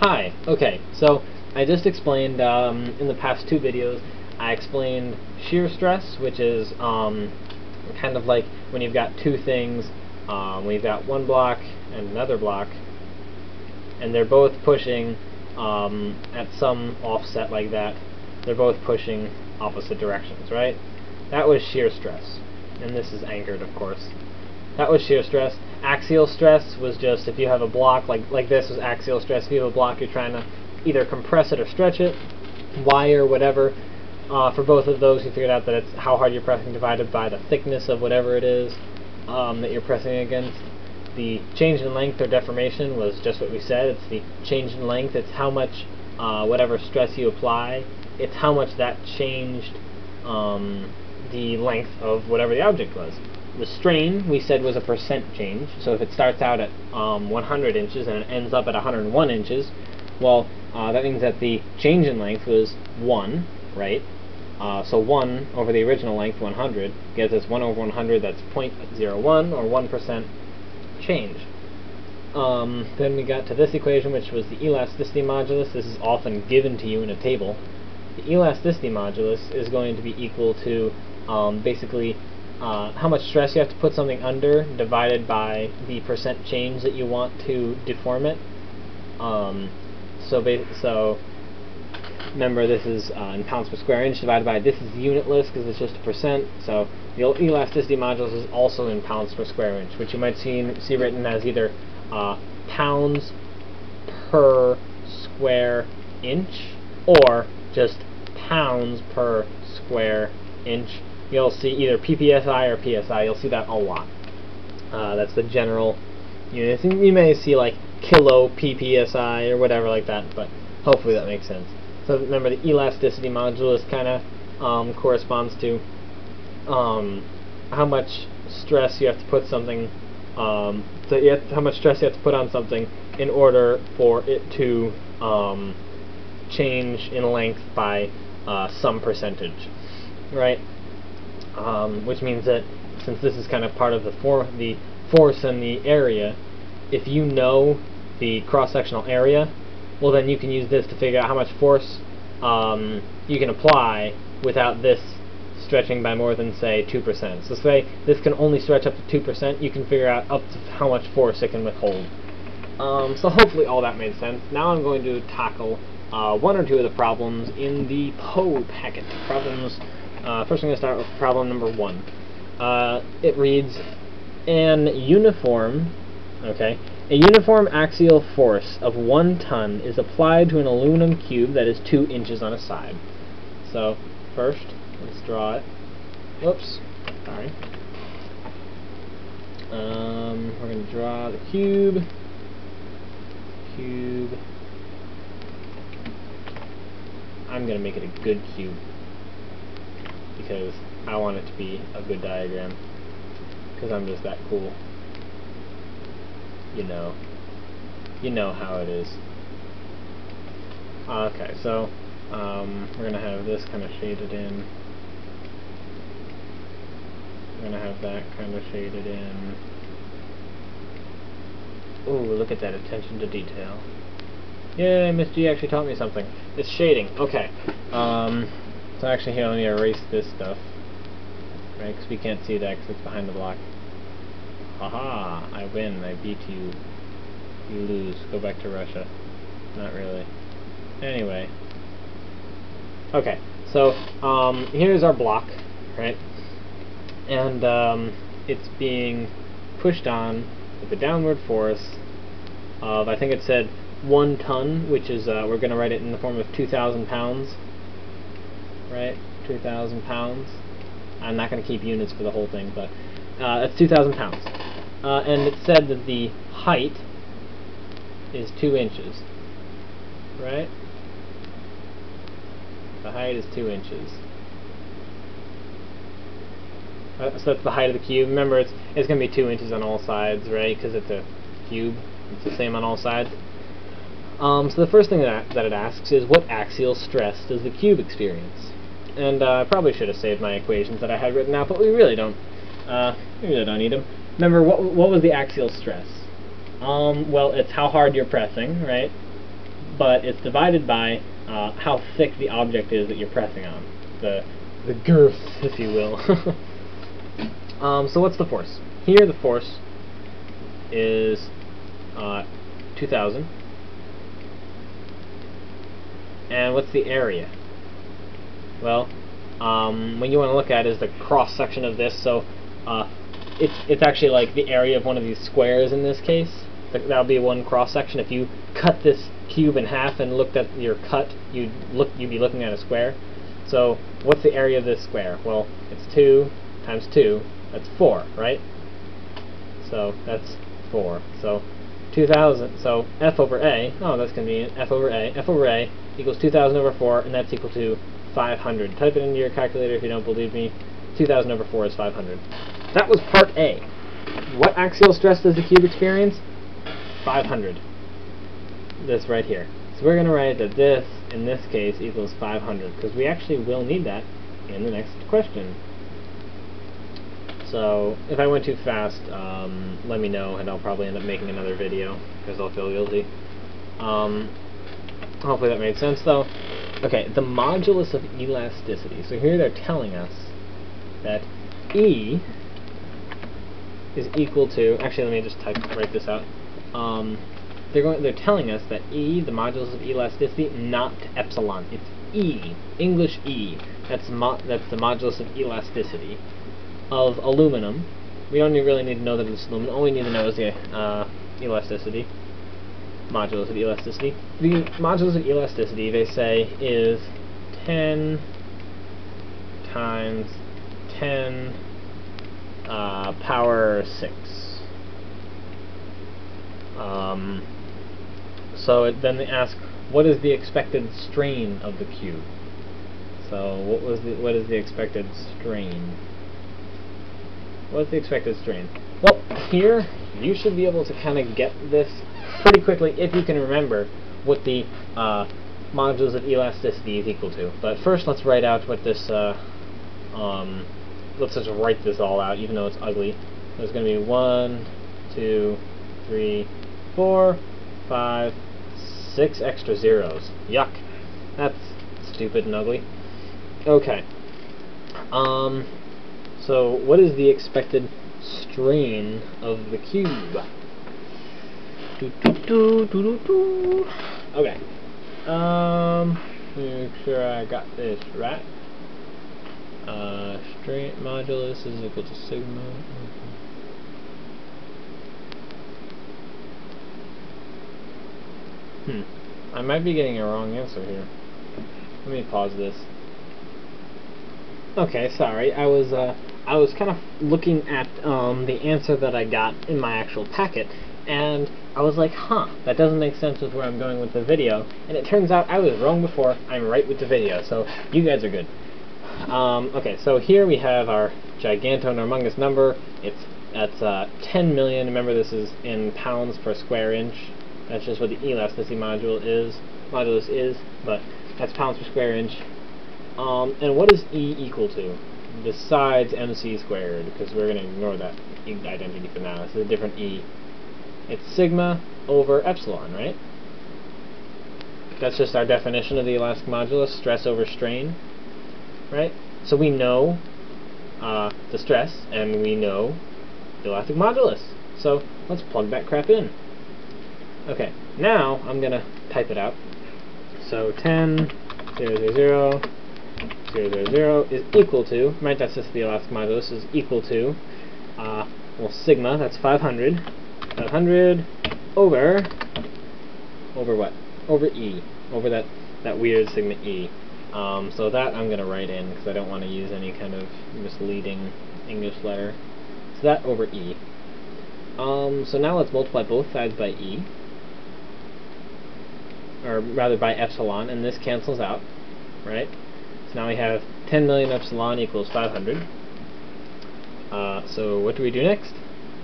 Hi, okay, so I just explained um, in the past two videos, I explained shear stress, which is um, kind of like when you've got two things, um, we've got one block and another block, and they're both pushing um, at some offset like that, they're both pushing opposite directions, right? That was shear stress, and this is anchored, of course. That was shear stress. Axial stress was just if you have a block like like this was axial stress. If you have a block, you're trying to either compress it or stretch it, wire, whatever. Uh, for both of those, you figured out that it's how hard you're pressing divided by the thickness of whatever it is um, that you're pressing against. The change in length or deformation was just what we said. It's the change in length. It's how much uh, whatever stress you apply. It's how much that changed um, the length of whatever the object was. The strain, we said, was a percent change. So if it starts out at um, 100 inches and it ends up at 101 inches, well, uh, that means that the change in length was 1, right? Uh, so 1 over the original length, 100, gives us 1 over 100, that's 0.01, or 1% change. Um, then we got to this equation, which was the elasticity modulus. This is often given to you in a table. The elasticity modulus is going to be equal to um, basically uh, how much stress you have to put something under divided by the percent change that you want to deform it. Um, so, so remember this is uh, in pounds per square inch divided by this is unitless because it's just a percent. So the elasticity modulus is also in pounds per square inch, which you might see see written as either uh, pounds per square inch or just pounds per square inch you'll see either PPSI or PSI. You'll see that a lot. Uh, that's the general units. You may see like kilo PPSI or whatever like that, but hopefully that makes sense. So remember the elasticity modulus kind of um, corresponds to um, how much stress you have to put something, um, so have, how much stress you have to put on something in order for it to um, change in length by uh, some percentage, right? Um, which means that since this is kind of part of the, for the force and the area, if you know the cross-sectional area, well then you can use this to figure out how much force um, you can apply without this stretching by more than, say, 2%. So say this can only stretch up to 2%, you can figure out up to how much force it can withhold. Um, so hopefully all that made sense. Now I'm going to tackle uh, one or two of the problems in the POE packet. Problems uh, first I'm going to start with problem number one. Uh, it reads, an uniform, okay, a uniform axial force of one ton is applied to an aluminum cube that is two inches on a side. So, first, let's draw it. Whoops, sorry. Um, we're going to draw the cube. Cube. I'm going to make it a good cube because I want it to be a good diagram because I'm just that cool. You know. You know how it is. Okay, so um, we're going to have this kind of shaded in. We're going to have that kind of shaded in. Ooh, look at that attention to detail. Yay, Miss G actually taught me something. It's shading. Okay. Um, so actually here, let me erase this stuff. Right, because we can't see that because it's behind the block. Haha, I win, I beat you. You lose, go back to Russia. Not really. Anyway. Okay, so um, here's our block, right? And um, it's being pushed on with a downward force of, I think it said, one ton, which is, uh, we're going to write it in the form of 2,000 pounds right? 2,000 pounds. I'm not going to keep units for the whole thing, but uh, that's 2,000 pounds. Uh, and it said that the height is 2 inches, right? The height is 2 inches. Uh, so that's the height of the cube. Remember, it's it's going to be 2 inches on all sides, right? Because it's a cube. It's the same on all sides. Um, so the first thing that, that it asks is, what axial stress does the cube experience? And uh, I probably should have saved my equations that I had written out, but we really don't. Uh, we really don't need them. Remember, what, what was the axial stress? Um, well, it's how hard you're pressing, right? but it's divided by uh, how thick the object is that you're pressing on. The, the girth, if you will. um, so what's the force? Here the force is uh, 2,000. And what's the area? Well, um, what you want to look at is the cross section of this. So uh, it's it's actually like the area of one of these squares in this case. That'll be one cross section. If you cut this cube in half and looked at your cut, you'd look you'd be looking at a square. So what's the area of this square? Well, it's two times two. That's four, right? So that's four. So 2,000. So f over a. Oh, that's going to be f over a. f over a equals 2,000 over 4, and that's equal to 500. Type it into your calculator if you don't believe me. 2,000 over 4 is 500. That was part A. What axial stress does the cube experience? 500. This right here. So we're going to write that this, in this case, equals 500, because we actually will need that in the next question. So, if I went too fast, um, let me know, and I'll probably end up making another video, because I'll feel guilty. Um, hopefully that made sense, though. Okay, the modulus of elasticity. So here they're telling us that E is equal to, actually let me just type, write this out. Um, they're going, they're telling us that E, the modulus of elasticity, not epsilon. It's E, English E. That's that's the modulus of elasticity of aluminum. We don't really need to know that it's aluminum. All we need to know is the uh, elasticity modulus of elasticity. The modulus of elasticity, they say, is 10 times 10 uh, power 6. Um, so it, then they ask, what is the expected strain of the cube? So what was the what is the expected strain? What's the expected strain? Well, here you should be able to kind of get this pretty quickly if you can remember what the uh, modulus of elasticity is equal to. But first let's write out what this, uh, um, let's just write this all out even though it's ugly. There's going to be one, two, three, four, five, six extra zeros. Yuck. That's stupid and ugly. Okay. Um, so what is the expected strain of the cube? Do, do, do, okay. Um, make sure I got this right. Uh, strain modulus is equal to sigma. Hmm. I might be getting a wrong answer here. Let me pause this. Okay, sorry. I was uh, I was kind of looking at um, the answer that I got in my actual packet, and I was like, huh, that doesn't make sense with where I'm going with the video. And it turns out I was wrong before, I'm right with the video, so you guys are good. Um, okay, so here we have our gigantonormungous number. It's that's uh, 10 million. Remember, this is in pounds per square inch. That's just what the elasticity module is, modulus is, but that's pounds per square inch. Um, and what is E equal to? Besides mc squared, because we're going to ignore that identity for now. It's a different E. It's sigma over epsilon, right? That's just our definition of the elastic modulus, stress over strain, right? So we know uh, the stress, and we know the elastic modulus. So let's plug that crap in. Okay, now I'm going to type it out. So 10, 0, 0, 0, 0, 0, 0 is equal to, right, that's just the elastic modulus, is equal to, uh, well, sigma, that's 500, 500 over, over what? Over E, over that, that weird sigma E. Um, so that I'm going to write in, because I don't want to use any kind of misleading English letter. So that over E. Um, so now let's multiply both sides by E, or rather by epsilon, and this cancels out, right? So now we have 10 million epsilon equals 500. Uh, so what do we do next?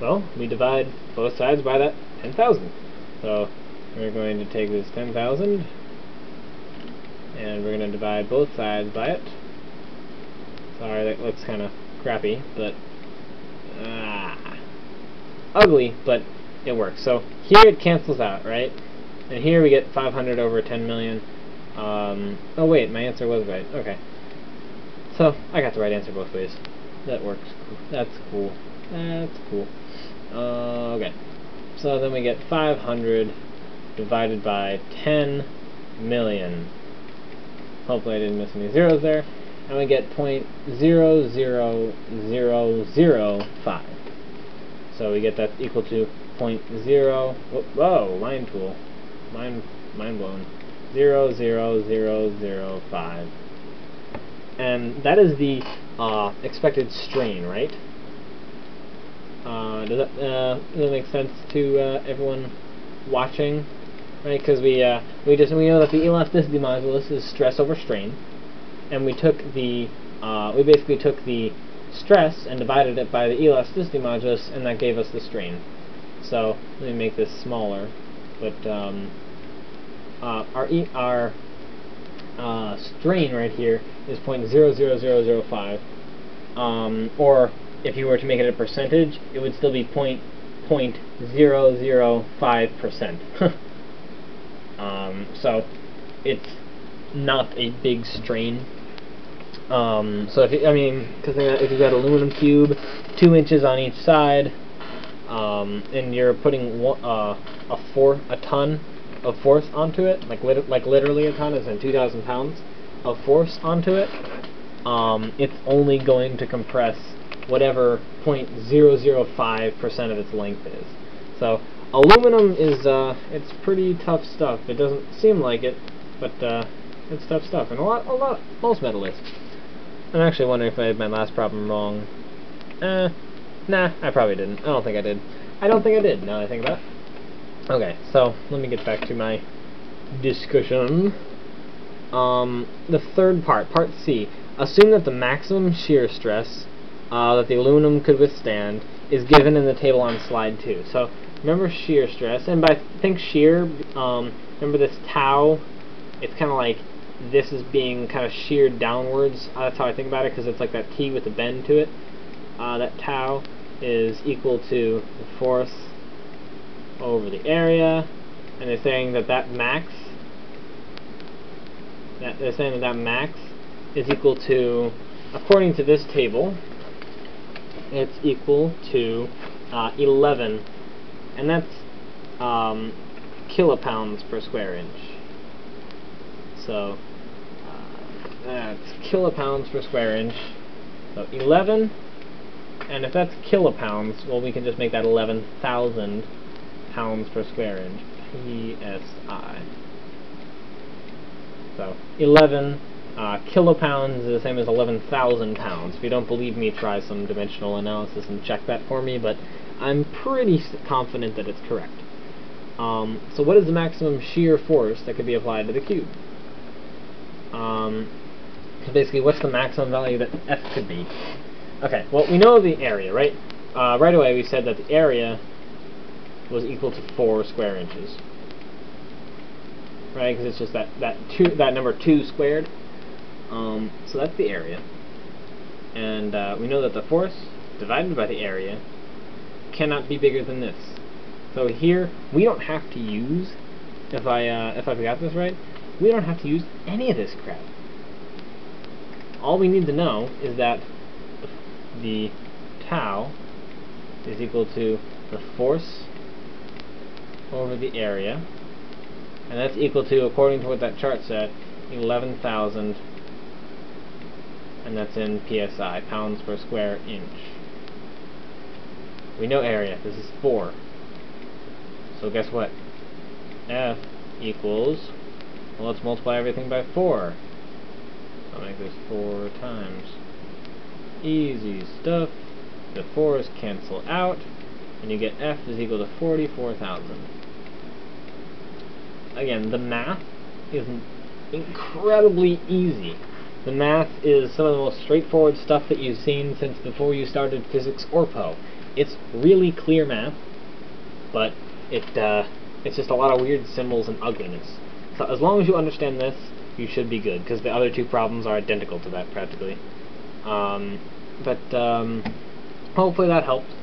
Well, we divide both sides by that 10,000. So we're going to take this 10,000 and we're going to divide both sides by it. Sorry, that looks kind of crappy, but ah, ugly, but it works. So here it cancels out, right? And here we get 500 over 10 million. Um, oh wait, my answer was right. Okay. So, I got the right answer both ways. That works. That's cool. That's cool. Uh, okay. So then we get 500 divided by 10 million. Hopefully I didn't miss any zeros there. And we get 0.00005. So we get that equal to 0.0, whoa, line tool, mind, mind blown, 0.0005. And that is the uh, expected strain, right? Uh, does that uh, does that make sense to uh, everyone watching? Right, because we uh, we just we know that the elasticity modulus is stress over strain, and we took the uh, we basically took the stress and divided it by the elasticity modulus, and that gave us the strain. So let me make this smaller, but um, uh, our e our uh, strain right here is 0.00005, um, or if you were to make it a percentage, it would still be point point zero zero five percent. um, so it's not a big strain. Um, so if you, I mean, because if you've got aluminum cube, two inches on each side, um, and you're putting one, uh, a four a ton of force onto it, like lit like literally a ton, as in 2,000 pounds of force onto it, um, it's only going to compress whatever 0.005% of its length is. So aluminum is uh, it's pretty tough stuff. It doesn't seem like it, but uh, it's tough stuff, and a lot, a lot, most metal is. I'm actually wondering if I had my last problem wrong. Eh, nah, I probably didn't. I don't think I did. I don't think I did, now that I think about it. Okay, so let me get back to my discussion. Um, the third part, part C. Assume that the maximum shear stress uh, that the aluminum could withstand is given in the table on slide 2. So remember shear stress, and by think shear, um, remember this tau, it's kind of like this is being kind of sheared downwards. Uh, that's how I think about it, because it's like that T with a bend to it. Uh, that tau is equal to the force over the area, and they're saying that that max, that they're saying that that max is equal to, according to this table, it's equal to uh, 11, and that's um, kilopounds per square inch. So uh, that's kilopounds per square inch. So 11, and if that's kilopounds, well, we can just make that 11,000 pounds per square inch. PSI. So 11 uh, kilopounds is the same as 11,000 pounds. If you don't believe me, try some dimensional analysis and check that for me, but I'm pretty confident that it's correct. Um, so what is the maximum shear force that could be applied to the cube? Um, so basically, what's the maximum value that F could be? Okay, well, we know the area, right? Uh, right away, we said that the area was equal to 4 square inches. Right, because it's just that, that, two, that number 2 squared. Um, so that's the area. And uh, we know that the force divided by the area cannot be bigger than this. So here, we don't have to use, if I, uh, if I've got this right, we don't have to use any of this crap. All we need to know is that the tau is equal to the force over the area, and that's equal to, according to what that chart said, 11,000 and that's in psi, pounds per square inch. We know area, this is 4. So guess what? F equals, well let's multiply everything by 4. I'll make this 4 times. Easy stuff. The 4's cancel out, and you get F is equal to 44,000. Again, the math is incredibly easy. The math is some of the most straightforward stuff that you've seen since before you started physics or PO. It's really clear math, but it uh, it's just a lot of weird symbols and ugliness. So as long as you understand this, you should be good, because the other two problems are identical to that practically. Um, but um, hopefully that helped.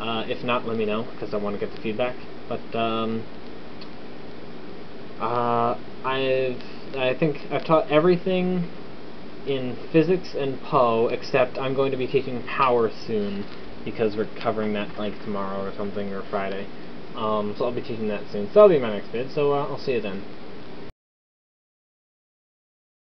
Uh, if not, let me know, because I want to get the feedback. But um, Uh, I've I think I've taught everything in physics and PoE except I'm going to be teaching power soon because we're covering that like tomorrow or something or Friday. Um, so I'll be teaching that soon. So that'll be my next vid. So uh, I'll see you then.